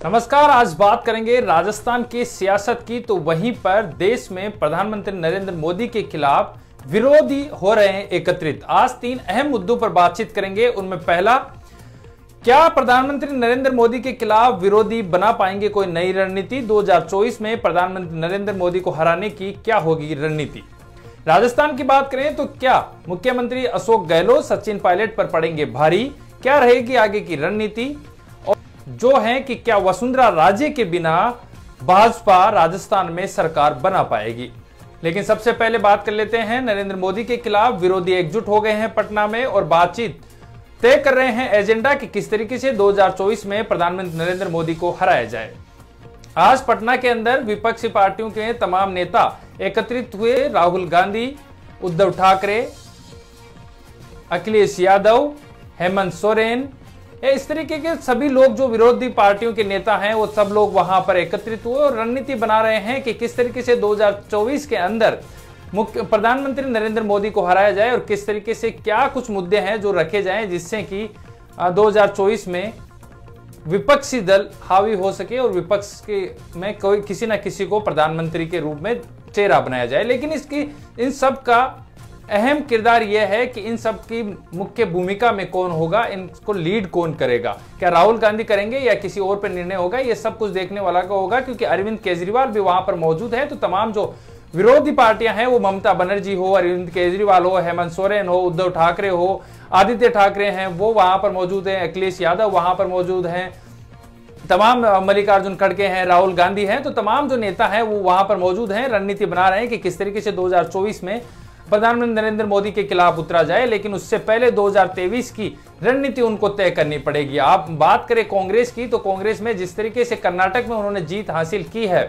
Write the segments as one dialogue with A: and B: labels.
A: नमस्कार, आज बात करेंगे राजस्थान की सियासत की। तो वहीं पर देश में प्रधानमंत्री नरेंद्र मोदी के खिलाफ विरोधी हो रहे हैं एकत्रित। आज तीन अहम मुद्दों पर बातचीत करेंगे। उनमें पहला, क्या प्रधानमंत्री नरेंद्र मोदी के खिलाफ विरोधी बना पाएँगे कोई नई रणनीति? 2024 में प्रधानमंत्री नरेंद्र मोदी को हराने की क्या होगी रणनीति? राजस्थान की बात करें तो क्या मुख्यमंत्री अशोक गहलोत सचिन पायलट पर पड़ेंगे भारी? क्या रहेगी आगे की रणनीति? जो है कि क्या वसुंधरा राजे के बिना भाजपा राजस्थान में सरकार बना पाएगी। लेकिन सबसे पहले बात कर लेते हैं, नरेंद्र मोदी के खिलाफ विरोधी एकजुट हो गए हैं पटना में और बातचीत तय कर रहे हैं एजेंडा कि किस तरीके से 2024 में प्रधानमंत्री नरेंद्र मोदी को हराया जाए। आज पटना के अंदर विपक्षी पार्टियों के तमाम नेता एकत्रित हुए, राहुल गांधी, उद्धव ठाकरे, अखिलेश यादव, हेमंत सोरेन इस तरीके के सभी लोग जो विरोधी पार्टियों के नेता हैं, वो सब लोग वहाँ पर एकत्रित हुए और रणनीति बना रहे हैं कि किस तरीके से 2024 के अंदर मुख्य प्रधानमंत्री नरेंद्र मोदी को हराया जाए और किस तरीके से क्या कुछ मुद्दे हैं जो रखे जाएँ जिससे कि 2024 में विपक्षी दल हावी हो सके और विपक्ष के में कोई किसी ना किसी को प्रधानमंत्री के रूप में चेहरा बनाया जाए। लेकिन इसकी, इन सब का अहम किरदार यह है कि इन सब की मुख्य भूमिका में कौन होगा, इनको लीड कौन करेगा? क्या राहुल गांधी करेंगे या किसी और पर निर्णय होगा? ये सब कुछ देखने वाला का होगा, क्योंकि अरविंद केजरीवाल भी वहाँ पर मौजूद है तो तमाम जो विरोधी पार्टियाँ हैं, वो ममता बनर्जी हो, अरविंद केजरीवाल हो, हेमंत सोरेन हो, उद्धव ठाकरे हो, आदित्य ठाकरे हैं, वो वहाँ पर मौजूद है, अखिलेश यादव वहाँ पर मौजूद हैं, तमाम मल्लिकार्जुन खड़गे हैं, राहुल गांधी हैं तो तमाम जो नेता हैं, वो वहाँ पर मौजूद हैं, रणनीति बना रहे हैं कि किस तरीके से 2024 में प्रधानमंत्री नरेंद्र मोदी के खिलाफ उतरा जाए लेकिन उससे पहले 2023 की रणनीति उनको तय करनी पड़ेगी। आप बात करें कांग्रेस की तो कांग्रेस में जिस तरीके से कर्नाटक में उन्होंने जीत हासिल की है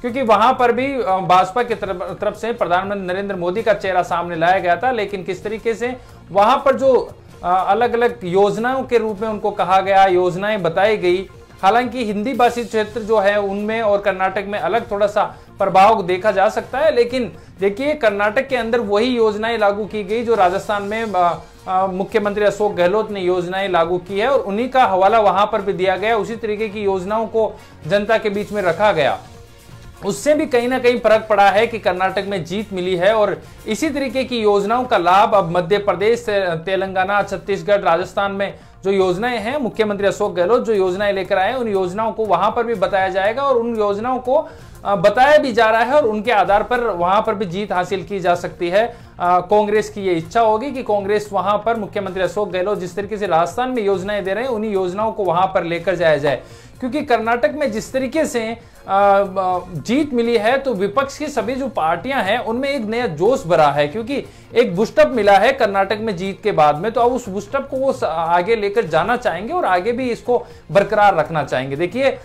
A: क्योंकि वहाँ पर भी भाजपा की तरफ़, तरफ़ से प्रधानमंत्री नरेंद्र मोदी का चेहरा सामने लाया गया था लेकिन किस तरीके से वहाँ पर जो अलग अलग योजनाओं के रूप में उनको कहा गया योजनाएँ बताई गई हालाँकि हिंदी भाषी क्षेत्र जो है उनमें और कर्नाटक में अलग थोड़ा सा प्रभाव देखा जा सकता है, लेकिन देखिए, कर्नाटक के अंदर वही योजनाएँ लागू की गई जो राजस्थान में मुख्यमंत्री अशोक गहलोत ने योजनाएँ लागू की है और उन्हीं का हवाला वहाँ पर भी दिया गया। उसी तरीके की योजनाओं को जनता के बीच में रखा गया। उससे भी कहीं ना कहीं फ़र्क पड़ा है कि कर्नाटक में जीत मिली है और इसी तरीके की योजनाओं का लाभ अब मध्य प्रदेश, तेलंगाना, छत्तीसगढ़, राजस्थान में जो योजनाएँ हैं, मुख्यमंत्री अशोक गहलोत जो योजनाएँ लेकर आए उन योजनाओं को वहाँ पर भी बताया जाएगा और उन योजनाओं को बताया भी जा रहा है और उनके आधार पर वहाँ पर भी जीत हासिल की जा सकती है। कांग्रेस की ये इच्छा होगी कि कांग्रेस वहाँ पर मुख्यमंत्री अशोक गहलोत जिस तरीके से राजस्थान में योजनाएँ दे रहे हैं, उन्हीं योजनाओं को वहाँ पर लेकर जाया जाए। क्योंकि कर्नाटक में जिस तरीके से जीत मिली है तो विपक्ष की सभी जो पार्टियाँ हैं, उनमें एक नया जोश भरा है। क्योंकि एक बुस्टअप मिला है कर्नाटक में जीत के बाद में तो अब उस बुस्टअप को वो आगे लेकर जाना चाहेंगे और आगे भी इसको बरकरार रखना चाहेंगे। देखिए,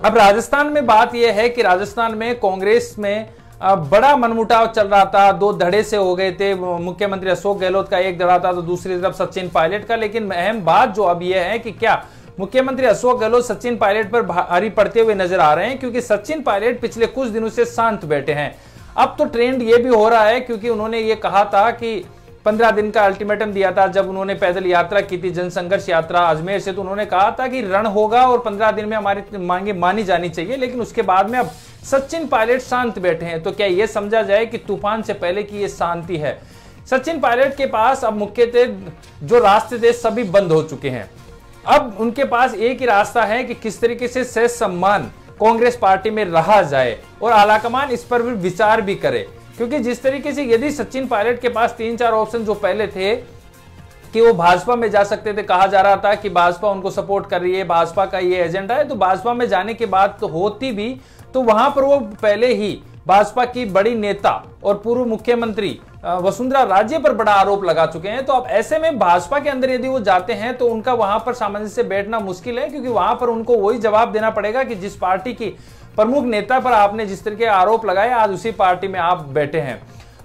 A: अब राजस्थान में बात यह है कि राजस्थान में कांग्रेस में बड़ा मनमुटाव चल रहा था। दो धड़े से हो गए थे। मुख्यमंत्री अशोक गहलोत का एक धड़ा था तो दूसरी तरफ़ सचिन पायलट का। लेकिन अहम बात जो अब यह है कि क्या मुख्यमंत्री अशोक गहलोत सचिन पायलट पर भारी पड़ते हुए नज़र आ रहे हैं, क्योंकि सचिन पायलट पिछले कुछ दिनों से शांत बैठे हैं। अब तो ट्रेंड ये भी हो रहा है, क्योंकि उन्होंने ये कहा था कि पंद्रह दिन का अल्टीमेटम दिया था जब उन्होंने पैदल यात्रा की थी, जनसंघर्ष यात्रा अजमेर से। तो उन्होंने कहा था कि रण होगा और पंद्रह दिन में हमारी मांगे मानी जानी चाहिए, लेकिन उसके बाद में अब सचिन पायलट शांत बैठे हैं। तो क्या यह समझा जाए कि तूफ़ान से पहले की ये शांति है? सचिन पायलट के पास अब मुख्य जो रास्ते थे, सभी बंद हो चुके हैं। अब उनके पास एक ही रास्ता है कि किस तरीके से सह सम्मान कांग्रेस पार्टी में रहा जाए और आलाकमान इस पर भी विचार भी करे। क्योंकि जिस तरीके से यदि सचिन पायलट के पास तीन चार ऑप्शन जो पहले थे, कि वो भाजपा में जा सकते थे, कहा जा रहा था कि भाजपा उनको सपोर्ट कर रही है, भाजपा का ये एजेंडा है तो भाजपा में जाने के बाद तो होती भी तो वहाँ पर वो पहले ही भाजपा की बड़ी नेता और पूर्व मुख्यमंत्री वसुंधरा राज्य पर बड़ा आरोप लगा चुके हैं। तो अब ऐसे में भाजपा के अंदर यदि वो जाते हैं तो उनका वहाँ पर सामंजस्य बैठना मुश्किल है, क्योंकि वहाँ पर उनको वही जवाब देना पड़ेगा कि जिस पार्टी की प्रमुख नेता पर आपने जिस तरह के आरोप लगाए आज उसी पार्टी में आप बैठे हैं।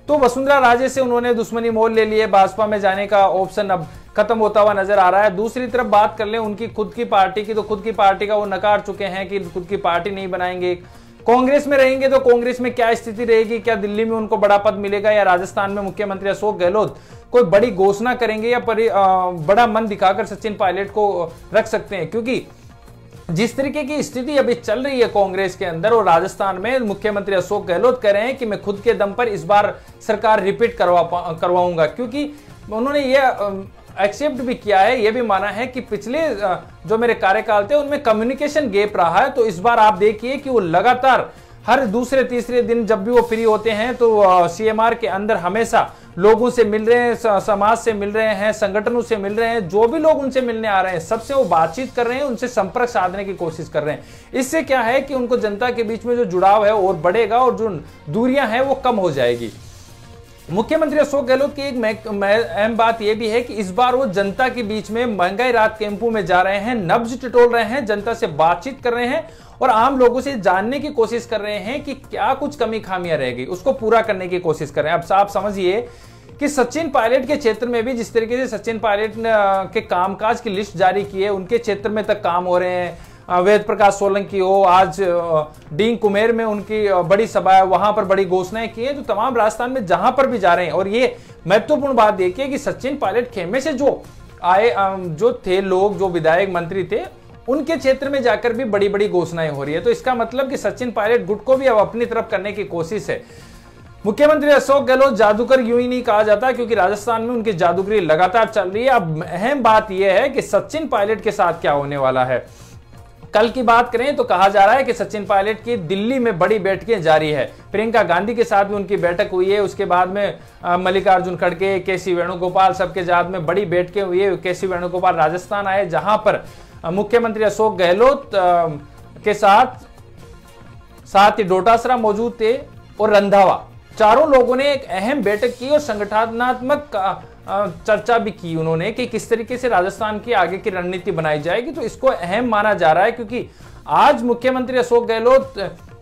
A: तो वसुंधरा राजे से उन्होंने दुश्मनी मोल ले लिए भाजपा में जाने का ऑप्शन अब खत्म होता हुआ नज़र आ रहा है। दूसरी तरफ़ बात कर ले उनकी खुद की पार्टी की तो खुद की पार्टी का वो नकार चुके हैं कि खुद की पार्टी नहीं बनाएँगे। कांग्रेस में रहेंगे तो कांग्रेस में क्या स्थिति रहेगी? क्या दिल्ली में उनको बड़ा पद मिलेगा या राजस्थान में मुख्यमंत्री अशोक गहलोत कोई बड़ी घोषणा करेंगे या आ, बड़ा मन दिखाकर सचिन पायलट को रख सकते हैं? क्योंकि जिस तरीके की स्थिति अभी चल रही है कांग्रेस के अंदर और राजस्थान में, मुख्यमंत्री अशोक गहलोत कह रहे हैं कि मैं खुद के दम पर इस बार सरकार रिपीट करवा करवाऊँगा। क्योंकि उन्होंने ये एक्सेप्ट भी किया है यह भी माना है कि पिछले जो मेरे कार्यकाल थे, उनमें कम्युनिकेशन गैप रहा है। तो इस बार आप देखिए कि वो लगातार हर दूसरे तीसरे दिन जब भी वो फ्री होते हैं तो सीएमआर के अंदर हमेशा लोगों से मिल रहे हैं समाज से मिल रहे हैं, संगठनों से मिल रहे हैं, जो भी लोग उनसे मिलने आ रहे हैं, सबसे वो बातचीत कर रहे हैं, उनसे संपर्क साधने की कोशिश कर रहे हैं। इससे क्या है कि उनको जनता के बीच में जो जुड़ाव है और बढ़ेगा और जो दूरियाँ हैं वो कम हो जाएगी। मुख्यमंत्री अशोक गहलोत की एक अहम बात यह भी है कि इस बार वो जनता के बीच में महँगाई रात कैंपों में जा रहे हैं, नब्ज टिटोल रहे हैं, जनता से बातचीत कर रहे हैं और आम लोगों से जानने की कोशिश कर रहे हैं कि क्या कुछ कमी खामियाँ रहेगी उसको पूरा करने की कोशिश कर रहे हैं। अब आप समझिए कि सचिन पायलट के क्षेत्र में भी जिस तरीके से सचिन पायलट के कामकाज की लिस्ट जारी की है, उनके क्षेत्र में तक काम हो रहे हैं। वेद प्रकाश सोलंकी हो, आज डींग कुमेर में उनकी बड़ी सभा है, वहाँ पर बड़ी घोषणाएँ की है। तो तमाम राजस्थान में जहाँ पर भी जा रहे हैं, और ये महत्वपूर्ण बात देखिए कि सचिन पायलट खेमे से जो आए जो थे लोग, जो विधायक मंत्री थे उनके क्षेत्र में जाकर भी बड़ी बड़ी घोषणाएँ हो रही है। तो इसका मतलब कि सचिन पायलट गुट को भी अब अपनी तरफ़ करने की कोशिश है। मुख्यमंत्री अशोक गहलोत जादूगर यूँ ही नहीं कहा जाता क्योंकि राजस्थान में उनकी जादूगरी लगातार चल रही है। अब अहम बात यह है कि सचिन पायलट के साथ क्या होने वाला है। कल की बात करें तो कहा जा रहा है कि सचिन पायलट की दिल्ली में बड़ी बैठकें जारी है। प्रियंका गांधी के साथ भी उनकी बैठक हुई है। उसके बाद में मल्लिकार्जुन खड़गे के सी वेणुगोपाल सबके साथ में बड़ी बैठकें हुई है। के सी वेणुगोपाल राजस्थान आए जहाँ पर मुख्यमंत्री अशोक गहलोत के साथ साथ ही डोटासरा मौजूद थे और रंधावा। चारों लोगों ने एक अहम बैठक की और संगठनात्मक चर्चा भी की उन्होंने कि किस तरीके से राजस्थान की आगे की रणनीति बनाई जाएगी। तो इसको अहम माना जा रहा है क्योंकि आज मुख्यमंत्री अशोक गहलोत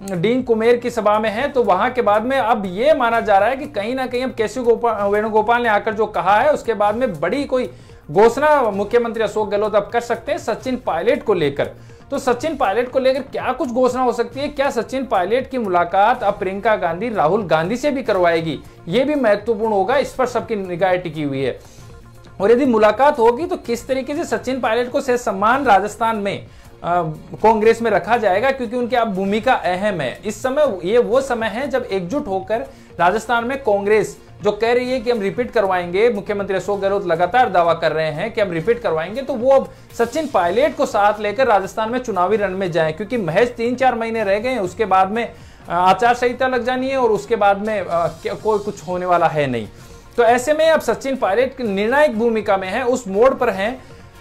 A: डीन कुमेर की सभा में है तो वहाँ के बाद में अब यह माना जा रहा है कि कहीं ना कहीं अब केसी गोपाल वेणुगोपाल ने आकर जो कहा है, उसके बाद में बड़ी कोई घोषणा मुख्यमंत्री अशोक गहलोत अब कर सकते हैं सचिन पायलट को लेकर। तो सचिन पायलट को लेकर क्या कुछ घोषणा हो सकती है? क्या सचिन पायलट की मुलाकात अब प्रियंका गांधी, राहुल गांधी से भी करवाएगी? ये भी महत्वपूर्ण होगा, इस पर सबकी निगाह टिकी हुई है। और यदि मुलाकात होगी तो किस तरीके से सचिन पायलट को सम्मान राजस्थान में कांग्रेस में रखा जाएगा? क्योंकि उनकी अब भूमिका अहम है। इस समय ये वो समय है जब एकजुट होकर राजस्थान में कांग्रेस जो कह रही है कि हम रिपीट करवाएँगे, मुख्यमंत्री अशोक गहलोत लगातार दावा कर रहे हैं कि हम रिपीट करवाएँगे तो वो अब सचिन पायलट को साथ लेकर राजस्थान में चुनावी रण में जाए, क्योंकि महज तीन चार महीने रह गए उसके बाद में आचार संहिता लग जानी है और उसके बाद में कोई कुछ होने वाला है नहीं। तो ऐसे में अब सचिन पायलट निर्णायक भूमिका में है, उस मोड़ पर है।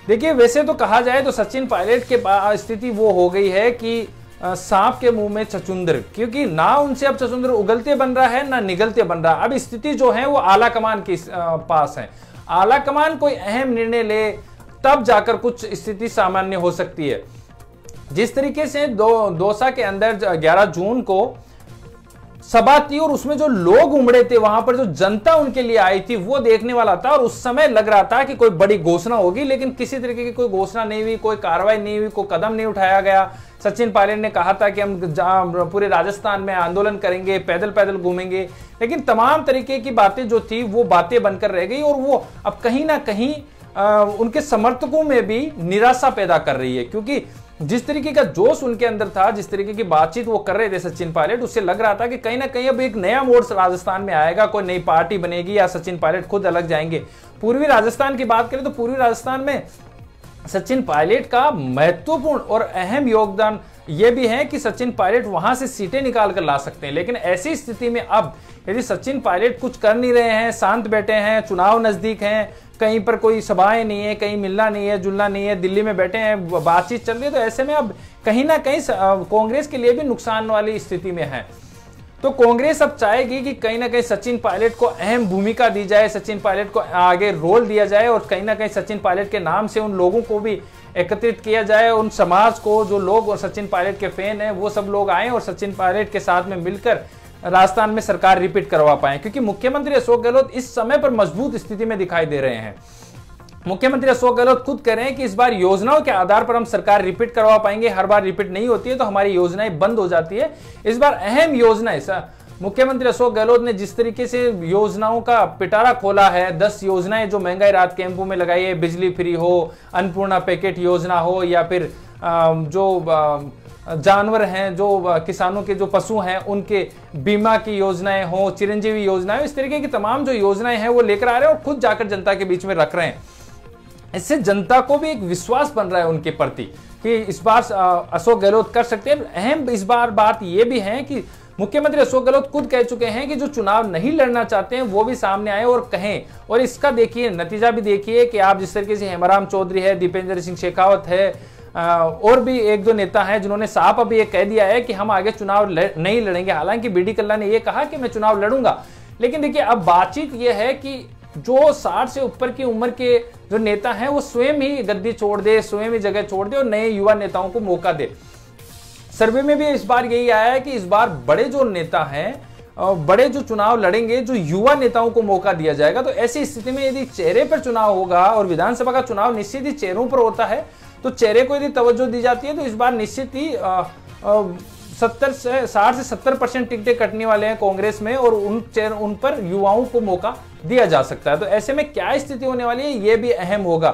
A: देखिए, वैसे तो कहा जाए तो सचिन पायलट के स्थिति वो हो गई है कि सांप के मुँह में चचुंदर, क्योंकि ना उनसे अब चचुंदर उगलते बन रहा है, ना निगलते बन रहा। अब स्थिति जो है, वो आला कमान के पास है। आला कमान कोई अहम निर्णय ले, तब जाकर कुछ स्थिति सामान्य हो सकती है। जिस तरीके से दो, दोसा के अंदर 11 जून को सभा थी और उसमें जो लोग उमड़े थे, वहाँ पर जो जनता उनके लिए आई थी, वो देखने वाला था और उस समय लग रहा था कि कोई बड़ी घोषणा होगी, लेकिन किसी तरीके की कोई घोषणा नहीं हुई, कोई कार्रवाई नहीं हुई, कोई कदम नहीं उठाया गया। सचिन पायलट ने कहा था कि हम पूरे राजस्थान में आंदोलन करेंगे पैदल पैदल घूमेंगे लेकिन तमाम तरीके की बातें जो थी वो बातें बनकर रह गई और वो अब कहीं ना कहीं आ, उनके समर्थकों में भी निराशा पैदा कर रही है। क्योंकि जिस तरीके का जोश उनके अंदर था जिस तरीके की बातचीत वो कर रहे थे सचिन पायलट उससे लग रहा था कि कहीं ना कहीं अब एक नया मोड़ राजस्थान में आएगा कोई नई पार्टी बनेगी या सचिन पायलट खुद अलग जाएँगे। पूर्वी राजस्थान की बात करें तो पूर्वी राजस्थान में सचिन पायलट का महत्वपूर्ण और अहम योगदान यह भी है कि सचिन पायलट वहाँ से सीटें निकाल कर ला सकते हैं। लेकिन ऐसी स्थिति में अब यदि सचिन पायलट कुछ कर नहीं रहे हैं, शांत बैठे हैं, चुनाव नज़दीक हैं, कहीं पर कोई सभाएँ नहीं है, कहीं मिलना नहीं है, जुलना नहीं है, दिल्ली में बैठे हैं बातचीत चल रही है तो ऐसे में अब कहीं ना कहीं कांग्रेस के लिए भी नुकसान वाली स्थिति में है। तो कांग्रेस अब चाहेगी कि कहीं ना कहीं सचिन पायलट को अहम भूमिका दी जाए, सचिन पायलट को आगे रोल दिया जाए और कहीं ना कहीं सचिन पायलट के नाम से उन लोगों को भी एकत्रित किया जाए, उन समाज को जो लोग और सचिन पायलट के फ़ैन हैं, वो सब लोग आए और सचिन पायलट के साथ में मिलकर राजस्थान में सरकार रिपीट करवा पाए। क्योंकि मुख्यमंत्री अशोक गहलोत इस समय पर मज़बूत स्थिति में दिखाई दे रहे हैं। मुख्यमंत्री अशोक गहलोत खुद कह रहे हैं कि इस बार योजनाओं के आधार पर हम सरकार रिपीट करवा पाएँगे। हर बार रिपीट नहीं होती है तो हमारी योजनाएँ बंद हो जाती है। इस बार अहम योजनाएँ मुख्यमंत्री अशोक गहलोत ने जिस तरीके से योजनाओं का पिटारा खोला है, दस योजनाएँ जो महँगाई रात कैंपों में लगाई है, बिजली फ्री हो, अन्नपूर्णा पैकेट योजना हो, या फिर जो जानवर हैं, जो किसानों के जो पशु हैं, उनके बीमा की योजनाएँ हो, चिरंजीवी योजनाएँ इस तरीके की तमाम जो योजनाएँ हैं वो लेकर आ रहे हैं और खुद जाकर जनता के बीच में रख रहे हैं। इससे जनता को भी एक विश्वास बन रहा है उनके प्रति कि इस बार अशोक गहलोत कर सकते हैं। अहम इस बार बात यह भी है कि मुख्यमंत्री अशोक गहलोत खुद कह चुके हैं कि जो चुनाव नहीं लड़ना चाहते हैं वो भी सामने आए और कहें। और इसका देखिए नतीजा भी देखिए कि आप जिस तरीके से हेमराम चौधरी है दीपेंद्र सिंह शेखावत है और भी एक दो नेता हैं जिन्होंने साफ़ अभी ये कह दिया है कि हम आगे चुनाव लड़, नहीं लड़ेंगे। हालाँकि बीडी कल्ला ने यह कहा कि मैं चुनाव लड़ूँगा। लेकिन देखिए अब बातचीत यह है कि जो साठ से ऊपर की उम्र के जो नेता हैं, वो स्वयं ही गद्दी छोड़ दे, स्वयं ही जगह छोड़ दे और नए युवा नेताओं को मौका दे। सर्वे में भी इस बार यही आया है कि इस बार बड़े जो नेता हैं बड़े जो चुनाव लड़ेंगे, जो युवा नेताओं को मौका दिया जाएगा। तो ऐसी स्थिति में यदि चेहरे पर चुनाव होगा और विधानसभा का चुनाव निश्चित ही चेहरों पर होता है तो चेहरे को यदि तवज्जो दी जाती है तो इस बार निश्चित ही सत्तर से, साठ से सत्तर परसेंट टिकटें कटने वाले हैं कांग्रेस में और उन उन पर युवाओं को मौका दिया जा सकता है। तो ऐसे में क्या स्थिति होने वाली है? ये भी अहम होगा।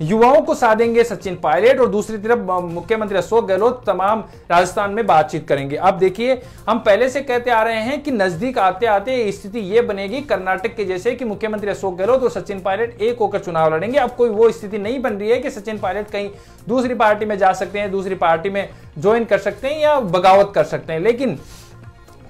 A: युवाओं को साधेंगे सचिन पायलट और दूसरी तरफ़ मुख्यमंत्री अशोक गहलोत तमाम राजस्थान में बातचीत करेंगे। अब देखिए, हम पहले से कहते आ रहे हैं कि नज़दीक आते आते स्थिति यह बनेगी कर्नाटक के जैसे कि मुख्यमंत्री अशोक गहलोत और सचिन पायलट एक होकर चुनाव लड़ेंगे। अब कोई वो स्थिति नहीं बन रही है कि सचिन पायलट कहीं दूसरी पार्टी में जा सकते हैं, दूसरी पार्टी में ज्वाइन कर सकते हैं या बगावत कर सकते हैं। लेकिन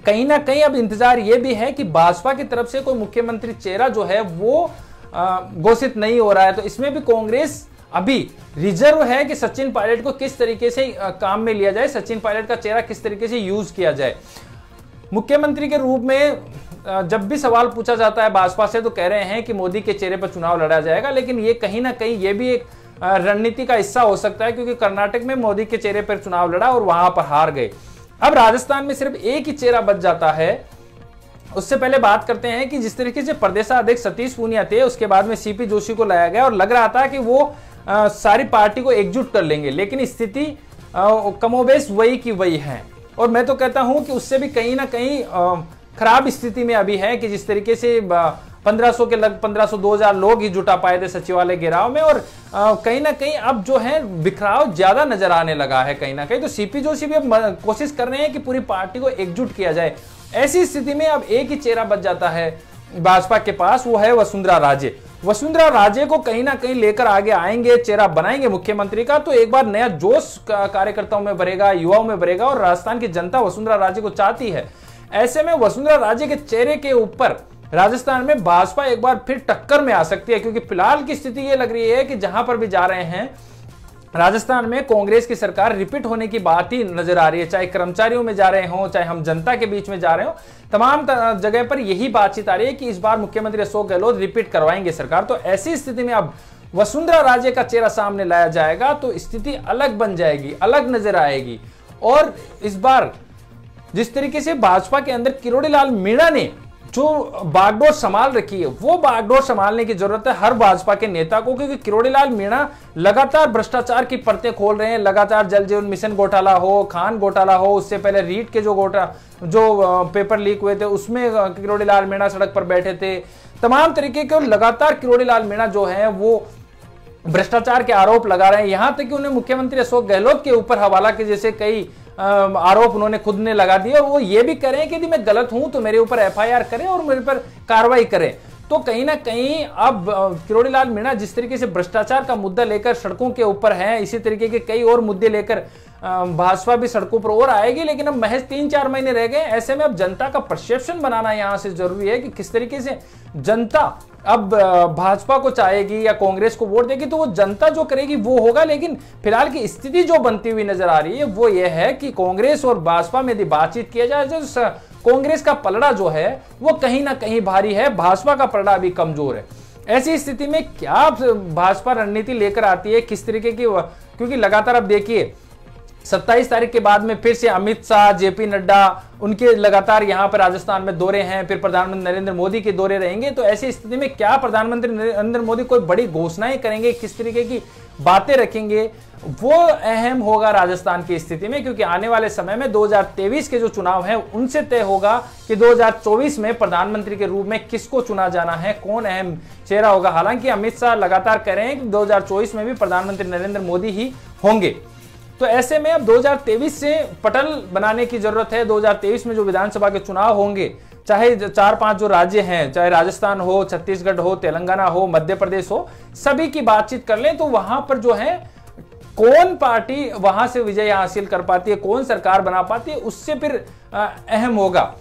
A: कहीं ना कहीं अब इंतज़ार यह भी है कि भाजपा की तरफ़ से कोई मुख्यमंत्री चेहरा जो है वो घोषित नहीं हो रहा है। तो इसमें भी कांग्रेस अभी रिज़र्व है कि सचिन पायलट को किस तरीके से काम में लिया जाए, सचिन पायलट का चेहरा किस तरीके से यूज़ किया जाए। मुख्यमंत्री के रूप में जब भी सवाल पूछा जाता है, भाजपा से तो कह रहे हैं कि मोदी के चेहरे पर चुनाव लड़ा जाएगा, लेकिन ये कहीं ना कहीं ये भी एक रणनीति का हिस्सा हो सकता है, क्योंकि कर्नाटक में मोदी के चेहरे पर चुनाव लड़ा और वहाँ पर हार गए। अब राजस्थान में सिर्फ़ एक ही चेहरा बच जाता है उससे पहले बात करते हैं कि जिस तरीके से प्रदेशाध्यक्ष सतीश पूनिया थे उसके बाद में सीपी जोशी को लाया गया और लग रहा था कि वो आ, सारी पार्टी को एकजुट कर लेंगे लेकिन स्थिति कमोबेश वही की वही है। और मैं तो कहता हूँ कि उससे भी कहीं ना कहीं खराब स्थिति में अभी है कि जिस तरीके से पंद्रह सौ के लग पंद्रह सौ दो हज़ार लोग ही जुटा पाए थे सचिवालय घेराव में और कहीं ना कहीं अब जो है बिखराव ज़्यादा नज़र आने लगा है कहीं ना कहीं। तो सीपी जोशी भी अब कोशिश कर रहे हैं कि पूरी पार्टी को एकजुट किया जाए। ऐसी स्थिति में अब एक ही चेहरा बच जाता है। भाजपा के पास वो है वसुंधरा राजे। वसुंधरा राजे को कहीं ना कहीं लेकर आगे आएँगे, चेहरा बनाएँगे मुख्यमंत्री का तो एक बार नया जोश कार्यकर्ताओं में भरेगा, युवाओं में भरेगा और राजस्थान की जनता वसुंधरा राजे को चाहती है। ऐसे में वसुंधरा राजे के चेहरे के ऊपर राजस्थान में भाजपा एक बार फिर टक्कर में आ सकती है, क्योंकि फ़िलहाल की स्थिति यह लग रही है कि जहाँ पर भी जा रहे हैं राजस्थान में कांग्रेस की सरकार रिपीट होने की बात ही नज़र आ रही है। चाहे कर्मचारियों में जा रहे हो, चाहे हम जनता के बीच में जा रहे हो, तमाम जगह पर यही बातचीत आ रही है कि इस बार मुख्यमंत्री अशोक गहलोत रिपीट करवाएँगे सरकार। तो ऐसी स्थिति में अब वसुंधरा राजे का चेहरा सामने लाया जाएगा तो स्थिति अलग बन जाएगी, अलग नज़र आएगी। और इस बार जिस तरीके से भाजपा के अंदर किरोड़ी लाल मीणा ने जो बागडोर संभाल रखी है, वो बागडोर संभालने की ज़रूरत है हर भाजपा के नेता को, क्योंकि किरोड़ीलाल मीणा लगातार भ्रष्टाचार की परतें खोल रहे हैं। लगातार जल जीवन मिशन घोटाला हो, खान घोटाला हो, उससे पहले रीट के जो घोटा, जो पेपर लीक हुए थे, उसमें किरोड़ीलाल मीणा सड़क पर बैठे थे। तमाम तरीके के लगातार किरोड़ीलाल मीणा जो है, वो भ्रष्टाचार के आरोप लगा रहे हैं। यहाँ तक कि उन्हें मुख्यमंत्री अशोक गहलोत के ऊपर हवाला के जैसे कई आरोप उन्होंने खुद ने लगा दिए और वो ये भी करें कि यदि मैं गलत हूँ तो मेरे ऊपर एफआईआर करें और मेरे पर कार्रवाई करें। तो कहीं ना कहीं अब किरोड़ीलाल मीणा जिस तरीके से भ्रष्टाचार का मुद्दा लेकर सड़कों के ऊपर है, इसी तरीके के कई और मुद्दे लेकर भाजपा भी सड़कों पर और आएगी, लेकिन अब महज तीन चार महीने रह गए ऐसे में अब जनता का परसेप्शन बनाना यहाँ से ज़रूरी है कि किस तरीके से जनता अब भाजपा को चाहेगी या कांग्रेस को वोट देगी तो वो जनता जो करेगी वो होगा, लेकिन फ़िलहाल की स्थिति जो बनती हुई नज़र आ रही है, वो ये है कि कांग्रेस और भाजपा में यदि बातचीत किया जाए तो कांग्रेस का पलड़ा जो है, वो कहीं ना कहीं भारी है, भाजपा का पलड़ा अभी कमज़ोर है। ऐसी स्थिति में क्या भाजपा रणनीति लेकर आती है, किस तरीके की क्योंकि लगातार अब देखिए 27 तारीख के बाद में फिर से अमित शाह, जेपी नड्डा, उनके लगातार यहाँ पर राजस्थान में दौरे हैं, फिर प्रधानमंत्री नरेंद्र मोदी के दौरे रहेंगे। तो ऐसी स्थिति में क्या प्रधानमंत्री नरेंद्र मोदी कोई बड़ी घोषणाएँ करेंगे, किस तरीके की बातें रखेंगे, वो अहम होगा राजस्थान की स्थिति में, क्योंकि आने वाले समय में 2023 के जो चुनाव है, उनसे तय होगा कि 2024 में प्रधानमंत्री के रूप में किसको चुना जाना है, कौन अहम चेहरा होगा। हालाँकि अमित शाह लगातार कह रहे हैं कि 2024 में भी प्रधानमंत्री नरेंद्र मोदी ही होंगे। तो ऐसे में अब 2023 से पटल बनाने की ज़रूरत है। 2023 में जो विधानसभा के चुनाव होंगे, चाहे चार पाँच जो राज्य हैं, चाहे राजस्थान हो, छत्तीसगढ़ हो, तेलंगाना हो, मध्य प्रदेश हो, सभी की बातचीत कर लें तो वहाँ पर जो है, कौन पार्टी वहाँ से विजय हासिल कर पाती है, कौन सरकार बना पाती है, उससे फिर अहम होगा।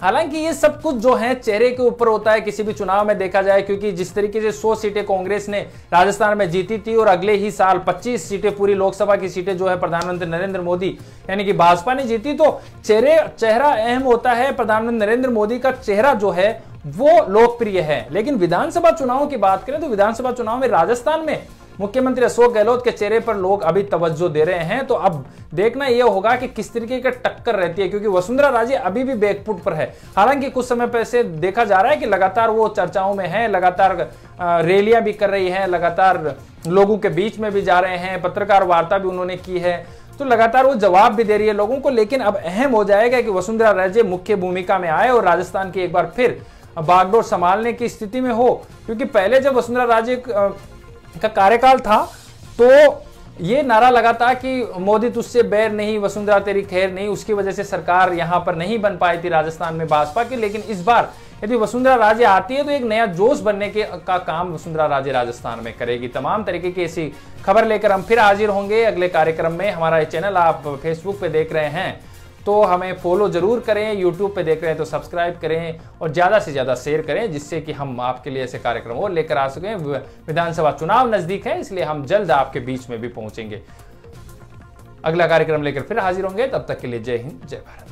A: हालाँकि ये सब कुछ जो है चेहरे के ऊपर होता है, किसी भी चुनाव में देखा जाए, क्योंकि जिस तरीके से 100 सीटें कांग्रेस ने राजस्थान में जीती थी और अगले ही साल 25 सीटें पूरी लोकसभा की सीटें जो है प्रधानमंत्री नरेंद्र मोदी, यानी कि भाजपा ने जीती तो चेहरे, चेहरा अहम होता है, प्रधानमंत्री नरेंद्र मोदी का चेहरा जो है वो लोकप्रिय है। लेकिन विधानसभा चुनाव की बात करें तो विधानसभा चुनाव में राजस्थान में मुख्यमंत्री अशोक गहलोत के चेहरे पर लोग अभी तवज्जो दे रहे हैं तो अब देखना यह होगा कि किस तरीके का टक्कर रहती है, क्योंकि वसुंधरा राजे अभी भी बैकफुट पर है। हालाँकि कुछ समय पहले देखा जा रहा है कि लगातार वो चर्चाओं में है, लगातार रैलियाँ भी कर रही है, लगातार लोगों के बीच में भी जा रहे हैं, पत्रकार वार्ता भी उन्होंने की है तो लगातार वो जवाब भी दे रही है लोगों को, लेकिन अब अहम हो जाएगा कि वसुंधरा राजे मुख्य भूमिका में आए और राजस्थान की एक बार फिर बागडोर संभालने की स्थिति में हो, क्योंकि पहले जब वसुंधरा राजे का कार्यकाल था तो ये नारा लगा था कि मोदी तुझसे बैर नहीं, वसुंधरा तेरी खैर नहीं, उसकी वजह से सरकार यहाँ पर नहीं बन पाई थी राजस्थान में भाजपा की। लेकिन इस बार यदि वसुंधरा राजे आती है तो एक नया जोश बनने के का काम वसुंधरा राजे राजस्थान में करेगी। तमाम तरीके की ऐसी खबर लेकर हम फिर हाजिर होंगे अगले कार्यक्रम में। हमारा ये चैनल आप फेसबुक पे देख रहे हैं। तो हमें फॉलो ज़रूर करें यूट्यूब पे देख रहे हैं तो सब्सक्राइब करें और ज़्यादा से ज़्यादा शेयर करें, जिससे कि हम आपके लिए ऐसे कार्यक्रम और लेकर आ सकें। विधानसभा चुनाव नज़दीक है, इसलिए हम जल्द आपके बीच में भी पहुँचेंगे। अगला कार्यक्रम लेकर फिर हाजिर होंगे, तब तक के लिए जय हिंद, जय भारत।